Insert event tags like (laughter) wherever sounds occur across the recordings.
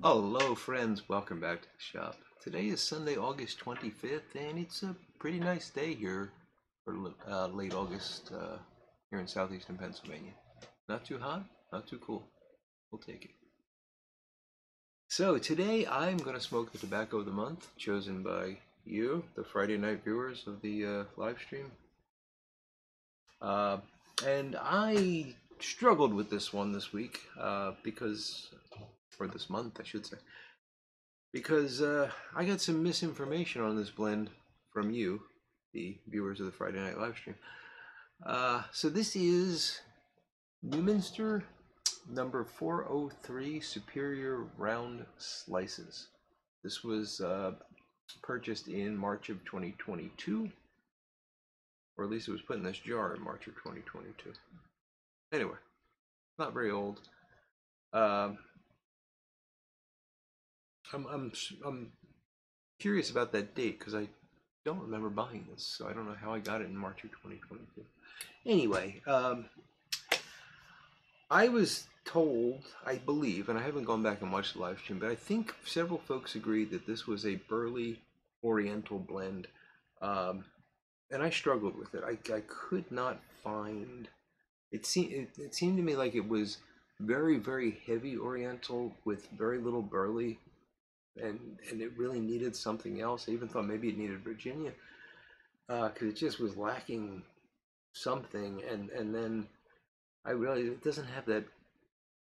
Hello, friends. Welcome back to the shop. Today is Sunday, August 25th, and it's a pretty nice day here for uh, late August uh, here in southeastern Pennsylvania. Not too hot, not too cool. We'll take it. So, today I'm going to smoke the tobacco of the month, chosen by you, the Friday night viewers of the uh, live stream. Uh, and I struggled with this one this week uh, because or this month, I should say, because uh, I got some misinformation on this blend from you, the viewers of the Friday Night live stream. Uh, so this is Newminster number 403 Superior Round Slices. This was uh, purchased in March of 2022, or at least it was put in this jar in March of 2022. Anyway, not very old. Um, I'm I'm I'm curious about that date because I don't remember buying this, so I don't know how I got it in March of 2022. Anyway, um, I was told, I believe, and I haven't gone back and watched the live stream, but I think several folks agreed that this was a burley Oriental blend, um, and I struggled with it. I, I could not find. It seemed it, it seemed to me like it was very very heavy Oriental with very little burley and and it really needed something else. I even thought maybe it needed Virginia because uh, it just was lacking something. And and then I really it doesn't have that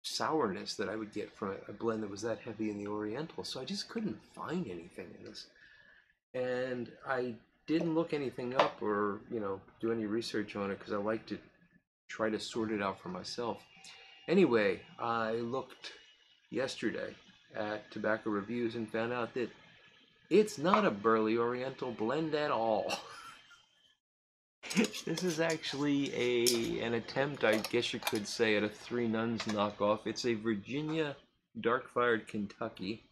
sourness that I would get from a blend that was that heavy in the Oriental. So I just couldn't find anything in this, and I didn't look anything up or you know do any research on it because I like to try to sort it out for myself. Anyway, I looked yesterday at Tobacco Reviews and found out that it's not a Burley Oriental blend at all. (laughs) this is actually a an attempt, I guess you could say, at a Three Nuns knockoff. It's a Virginia Dark Fired Kentucky.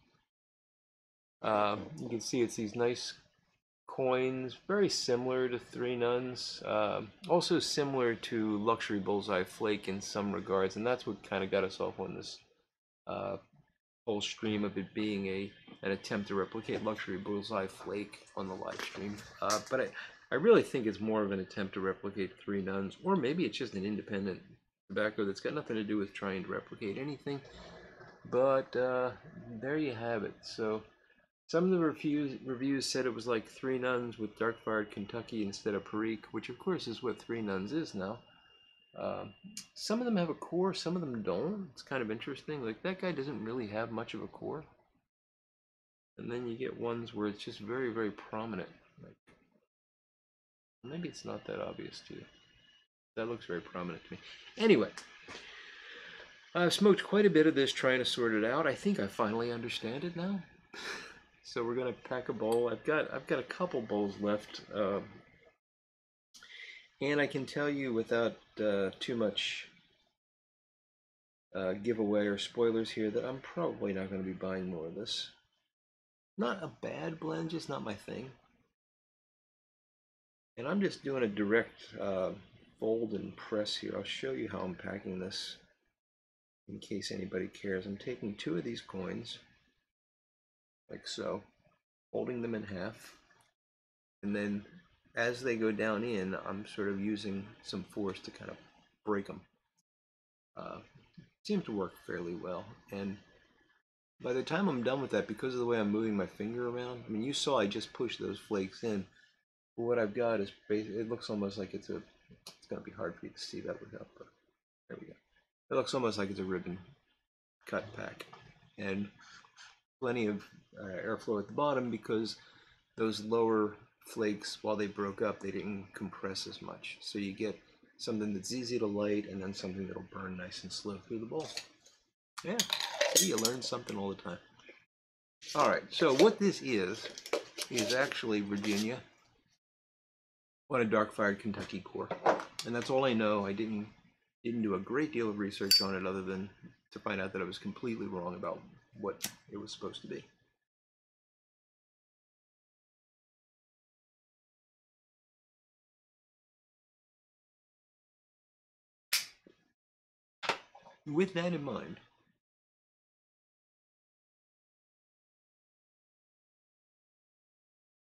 Um, you can see it's these nice coins, very similar to Three Nuns. Um, also similar to Luxury Bullseye Flake in some regards, and that's what kind of got us off on this uh, whole stream of it being a an attempt to replicate luxury bullseye flake on the live stream. Uh, but I, I really think it's more of an attempt to replicate Three Nuns, or maybe it's just an independent tobacco that's got nothing to do with trying to replicate anything. But uh, there you have it. So some of the reviews reviews said it was like Three Nuns with Dark Fired Kentucky instead of Perique, which of course is what Three Nuns is now. Um, some of them have a core, some of them don't. It's kind of interesting. Like that guy doesn't really have much of a core. And then you get ones where it's just very, very prominent. Like maybe it's not that obvious to you. That looks very prominent to me. Anyway, I've smoked quite a bit of this trying to sort it out. I think I finally understand it now. (laughs) so we're gonna pack a bowl. I've got I've got a couple bowls left. Uh, and I can tell you without uh, too much uh, giveaway or spoilers here that I'm probably not going to be buying more of this. Not a bad blend, just not my thing. And I'm just doing a direct uh, fold and press here. I'll show you how I'm packing this in case anybody cares. I'm taking two of these coins, like so, folding them in half, and then as they go down in, I'm sort of using some force to kind of break them. Uh, seems to work fairly well. And by the time I'm done with that, because of the way I'm moving my finger around, I mean, you saw I just pushed those flakes in. But what I've got is, basically, it looks almost like it's a, it's going to be hard for you to see that without, but there we go. It looks almost like it's a ribbon cut pack. And plenty of uh, airflow at the bottom because those lower flakes, while they broke up, they didn't compress as much. So you get something that's easy to light and then something that'll burn nice and slow through the bowl. Yeah, see, you learn something all the time. All right, so what this is, is actually Virginia on a dark-fired Kentucky core. And that's all I know. I didn't didn't do a great deal of research on it other than to find out that I was completely wrong about what it was supposed to be. With that in mind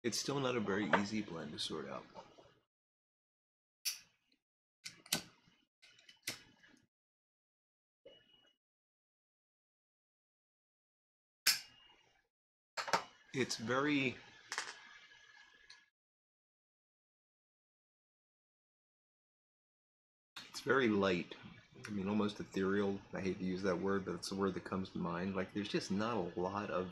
it's still not a very easy blend to sort out. It's very it's very light I mean, almost ethereal. I hate to use that word, but it's the word that comes to mind. Like, there's just not a lot of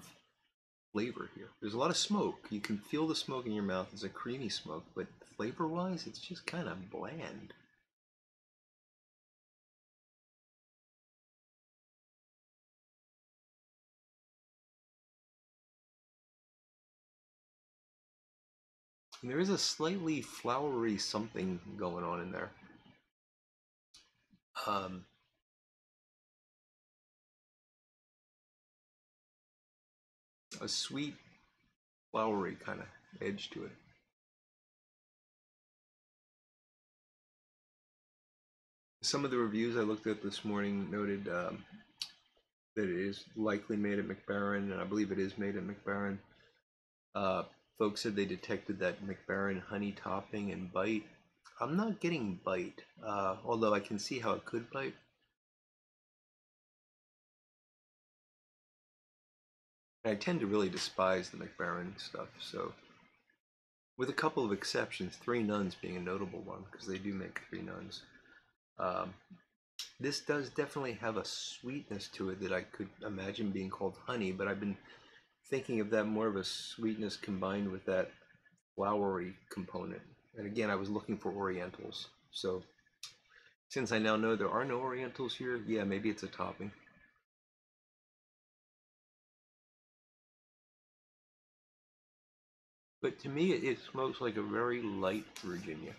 flavor here. There's a lot of smoke. You can feel the smoke in your mouth. It's a creamy smoke, but flavor-wise, it's just kind of bland. There is a slightly flowery something going on in there. Um, a sweet, flowery kind of edge to it. Some of the reviews I looked at this morning noted um, that it is likely made at Mac Baren, and I believe it is made at Mac Baren. Uh, folks said they detected that Mac Baren honey topping and bite. I'm not getting bite, uh, although I can see how it could bite. I tend to really despise the Mac Baren stuff, so with a couple of exceptions, Three Nuns being a notable one, because they do make Three Nuns. Um, this does definitely have a sweetness to it that I could imagine being called honey, but I've been thinking of that more of a sweetness combined with that flowery component. And again, I was looking for Orientals. So since I now know there are no Orientals here, yeah, maybe it's a topping. But to me, it, smokes like a very light Virginia.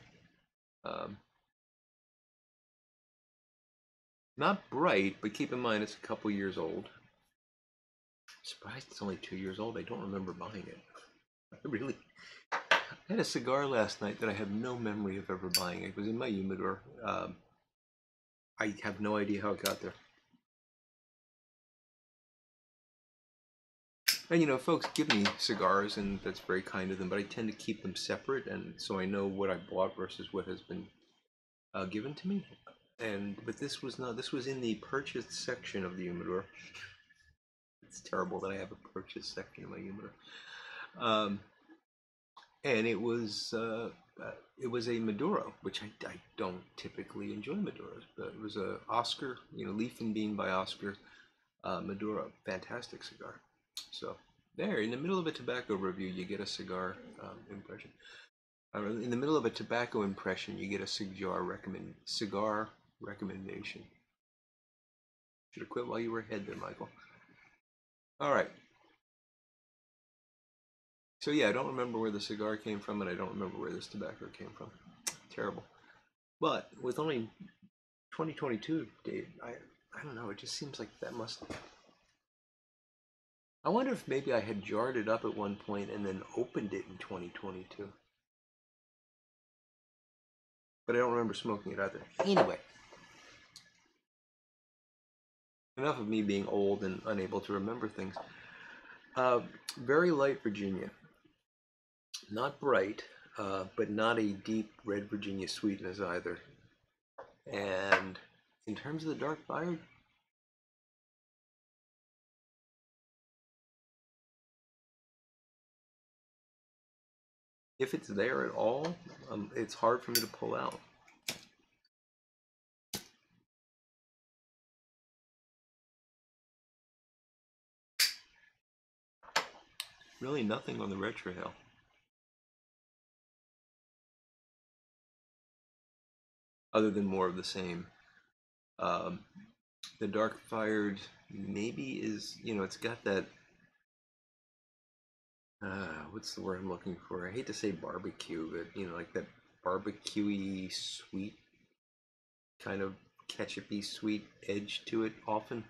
Um, not bright, but keep in mind it's a couple years old. Surprised it's only two years old. I don't remember buying it. I (laughs) really. I had a cigar last night that I have no memory of ever buying. It was in my humidor. Um, I have no idea how it got there. And you know, folks give me cigars, and that's very kind of them. But I tend to keep them separate, and so I know what I bought versus what has been uh, given to me. And but this was not. This was in the purchased section of the humidor. It's terrible that I have a purchased section in my humidor. Um, and it was uh, uh, it was a Maduro, which I, I don't typically enjoy Maduros, but it was a Oscar, you know, Leaf and Bean by Oscar uh, Maduro, fantastic cigar. So there, in the middle of a tobacco review, you get a cigar um, impression. Uh, in the middle of a tobacco impression, you get a cigar recommend cigar recommendation. Should have quit while you were ahead there, Michael. All right. So yeah, I don't remember where the cigar came from, and I don't remember where this tobacco came from. Terrible. But with only 2022 date, I I don't know. It just seems like that must I wonder if maybe I had jarred it up at one point and then opened it in 2022. But I don't remember smoking it either. Anyway. Enough of me being old and unable to remember things. Uh, very light Virginia. Not bright, uh, but not a deep red Virginia sweetness either. And in terms of the dark fire, if it's there at all, um, it's hard for me to pull out. Really nothing on the retrohale. Other than more of the same. Um, the dark fired maybe is, you know, it's got that uh, what's the word I'm looking for? I hate to say barbecue, but you know, like that barbecuey sweet kind of ketchupy sweet edge to it often.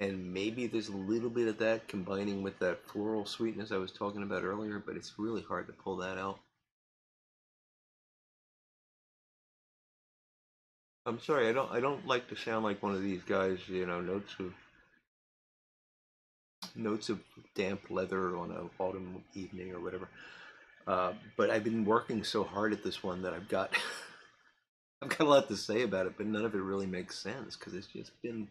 And maybe there's a little bit of that combining with that floral sweetness I was talking about earlier, but it's really hard to pull that out. I'm sorry, I don't I don't like to sound like one of these guys, you know, notes of notes of damp leather on an autumn evening or whatever. Uh, but I've been working so hard at this one that I've got (laughs) I've got a lot to say about it, but none of it really makes sense because it's just been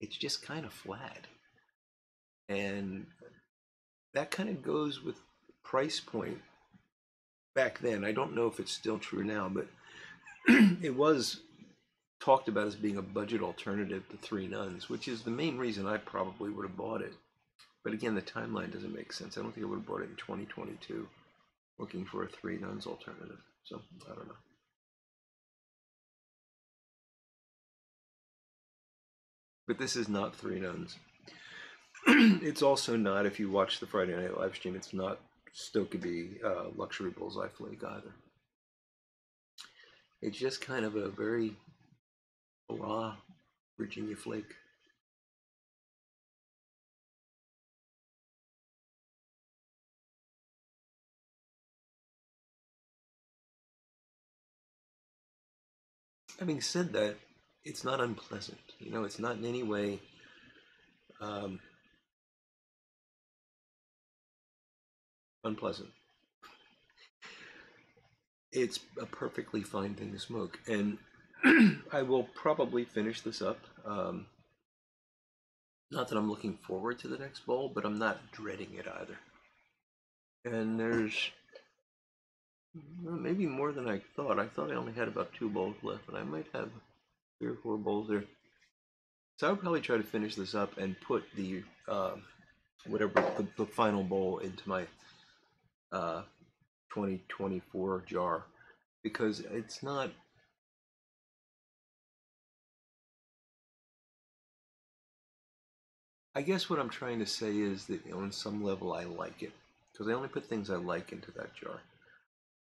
it's just kind of flat, and that kind of goes with price point back then. I don't know if it's still true now, but (clears throat) it was talked about as being a budget alternative to Three Nuns, which is the main reason I probably would have bought it. But again, the timeline doesn't make sense. I don't think I would have bought it in 2022 looking for a Three Nuns alternative. So I don't know. But this is not Three Nuns. (clears throat) it's also not, if you watch the Friday night live stream, it's not Stokkebye uh, Luxury Bullseye Flake either. It's just kind of a very raw Virginia flake. Having said that, it's not unpleasant. You know, it's not in any way um, unpleasant. It's a perfectly fine thing to smoke, and I will probably finish this up. Um, not that I'm looking forward to the next bowl, but I'm not dreading it either. And there's well, maybe more than I thought. I thought I only had about two bowls left, but I might have three or four bowls there. So I would probably try to finish this up and put the uh, whatever the, the, final bowl into my uh, 2024 jar because it's not I guess what I'm trying to say is that on some level I like it because I only put things I like into that jar.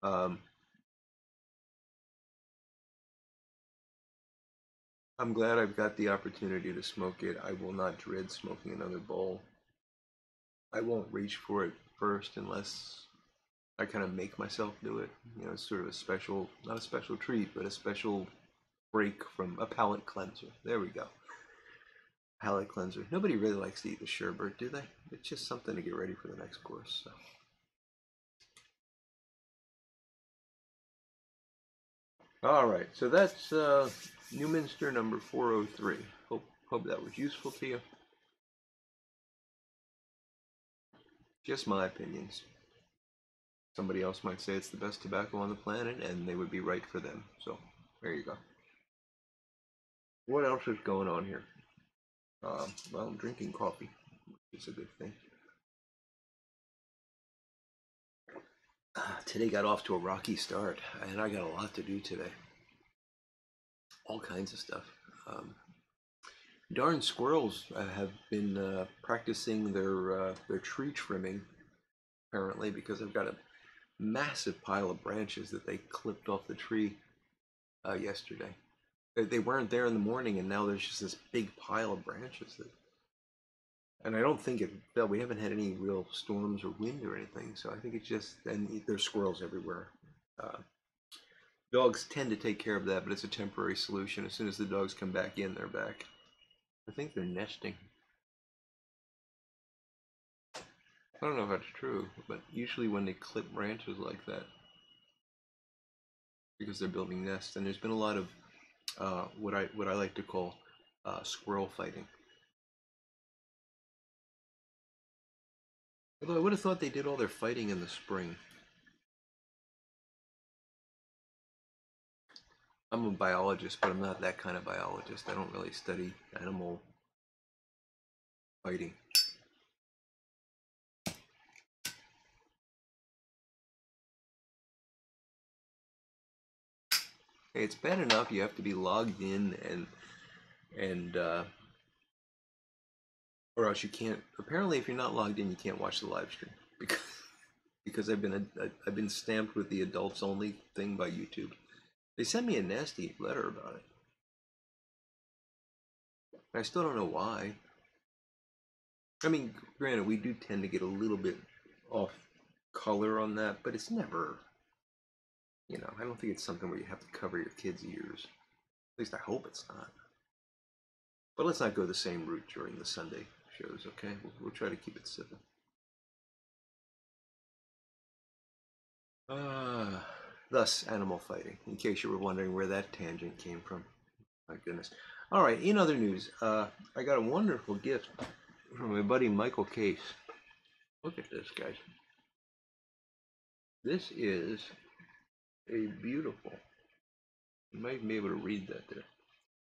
Um, I'm glad I've got the opportunity to smoke it. I will not dread smoking another bowl. I won't reach for it first unless I kind of make myself do it. You know, it's sort of a special, not a special treat, but a special break from a palate cleanser. There we go. Palate cleanser. Nobody really likes to eat the sherbet, do they? It's just something to get ready for the next course. So. All right, so that's uh, Newminster number 403. Hope, hope that was useful to you. Just my opinions. Somebody else might say it's the best tobacco on the planet, and they would be right for them. So, there you go. What else is going on here? Uh, well, drinking coffee, is a good thing. today got off to a rocky start, and I got a lot to do today. All kinds of stuff. Um, darn squirrels uh, have been uh, practicing their uh, their tree trimming, apparently, because I've got a massive pile of branches that they clipped off the tree uh, yesterday. They, weren't there in the morning, and now there's just this big pile of branches that and I don't think it fell. We haven't had any real storms or wind or anything, so I think it's just and there's squirrels everywhere. Uh, dogs tend to take care of that, but it's a temporary solution. As soon as the dogs come back in, they're back. I think they're nesting. I don't know if that's true, but usually when they clip branches like that, because they're building nests, and there's been a lot of uh, what I what I like to call uh, squirrel fighting. Although I would have thought they did all their fighting in the spring. I'm a biologist, but I'm not that kind of biologist. I don't really study animal fighting. It's bad enough you have to be logged in and and uh, or else you can't. Apparently, if you're not logged in, you can't watch the live stream because (laughs) because I've been a, I've been stamped with the adults only thing by YouTube. They sent me a nasty letter about it. I still don't know why. I mean, granted, we do tend to get a little bit off color on that, but it's never, you know, I don't think it's something where you have to cover your kids' ears. At least I hope it's not. But let's not go the same route during the Sunday shows, okay? We'll, we'll try to keep it civil. Uh, thus, animal fighting, in case you were wondering where that tangent came from. My goodness. All right, in other news, uh, I got a wonderful gift from my buddy Michael Case. Look at this, guys. This is a beautiful, you might be able to read that there.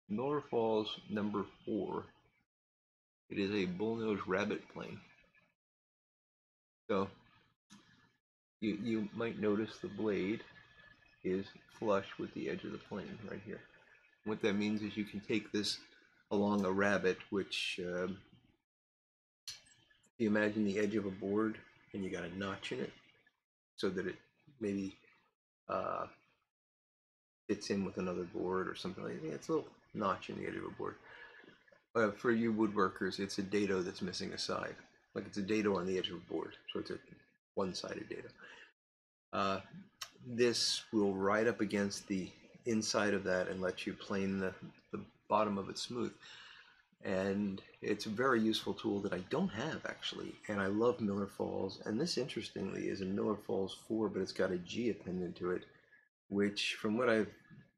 Miller Falls number four. It is a bullnose rabbet plane. So you, you might notice the blade is flush with the edge of the plane right here. What that means is you can take this along a rabbet, which um, you imagine the edge of a board and you got a notch in it so that it maybe uh, fits in with another board or something like that. It's a little notch in the edge of a board. Uh, for you woodworkers, it's a dado that's missing a side. Like it's a dado on the edge of a board. So it's a one-sided dado. Uh, this will ride up against the inside of that and let you plane the, the bottom of it smooth. And it's a very useful tool that I don't have actually. And I love Miller Falls. And this, interestingly, is a Miller Falls 4, but it's got a G appended to it, which, from what I've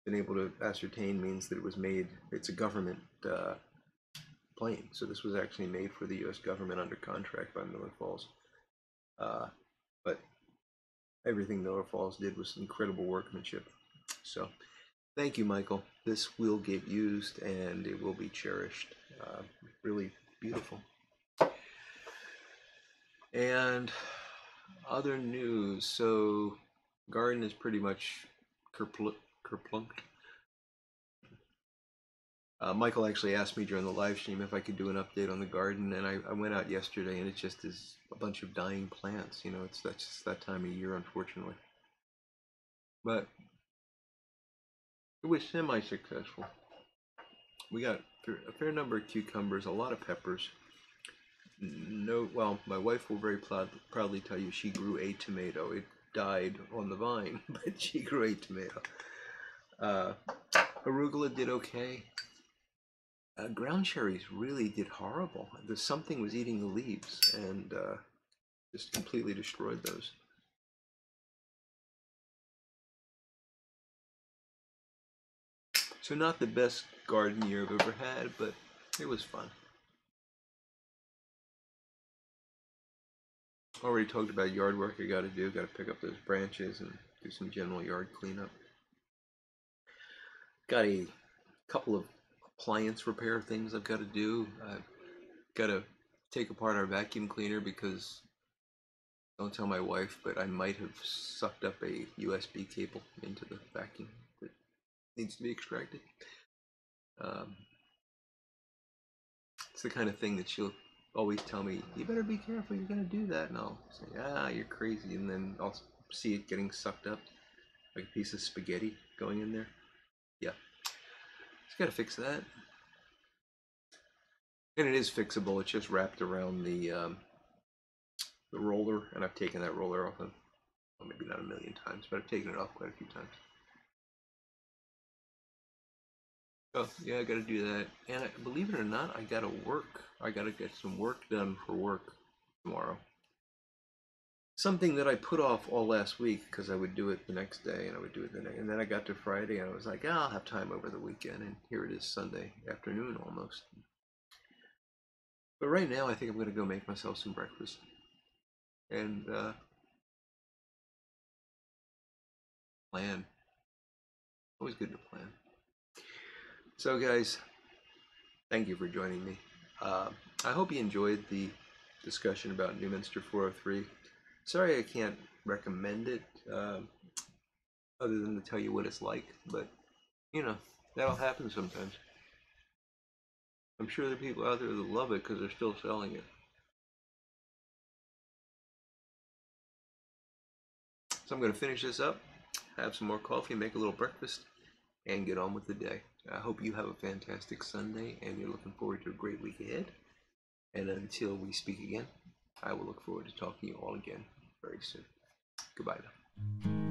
been able to ascertain, means that it was made, it's a government uh, plane. So this was actually made for the US government under contract by Miller Falls. Uh, but everything Miller Falls did was incredible workmanship. So thank you, Michael. This will get used and it will be cherished. Uh, really beautiful. And other news. So garden is pretty much kerpl- kerplunked. Uh, Michael actually asked me during the live stream if I could do an update on the garden, and I, I went out yesterday, and it just is a bunch of dying plants. You know, it's that's just that time of year, unfortunately. But it was semi-successful. We got a fair number of cucumbers, a lot of peppers. No, well, my wife will very proud, proudly tell you she grew a tomato. It died on the vine, (laughs) but she grew a tomato. Uh, arugula did okay. Uh, ground cherries really did horrible. The something was eating the leaves and uh, just completely destroyed those. So not the best garden year I've ever had, but it was fun. Already talked about yard work I got to do. Got to pick up those branches and do some general yard cleanup. Got a couple of appliance repair things I've got to do. I've got to take apart our vacuum cleaner because don't tell my wife, but I might have sucked up a USB cable into the vacuum needs to be extracted. Um, it's the kind of thing that she'll always tell me, "You better be careful. You're gonna do that," and I'll say, "Ah, you're crazy," and then I'll see it getting sucked up like a piece of spaghetti going in there. Yeah, just gotta fix that. And it is fixable. It's just wrapped around the um, the roller, and I've taken that roller off. well, maybe not a million times, but I've taken it off quite a few times. Oh yeah, I got to do that. And I, believe it or not, I got to work. I got to get some work done for work tomorrow. Something that I put off all last week because I would do it the next day and I would do it the next. And then I got to Friday and I was like, oh, I'll have time over the weekend. And here it is, Sunday afternoon almost. But right now, I think I'm to go make myself some breakfast. And uh, plan. Always good to plan. So, guys, thank you for joining me. Uh, I hope you enjoyed the discussion about Newminster 403. Sorry I can't recommend it uh, other than to tell you what it's like, but you know, that'll happen sometimes. I'm sure there are people out there that love it because they're still selling it. So I'm going to finish this up, have some more coffee, make a little breakfast, and get on with the day. I hope you have a fantastic Sunday and you're looking forward to a great week ahead. And until we speak again, I will look forward to talking to you all again very soon. Goodbye now.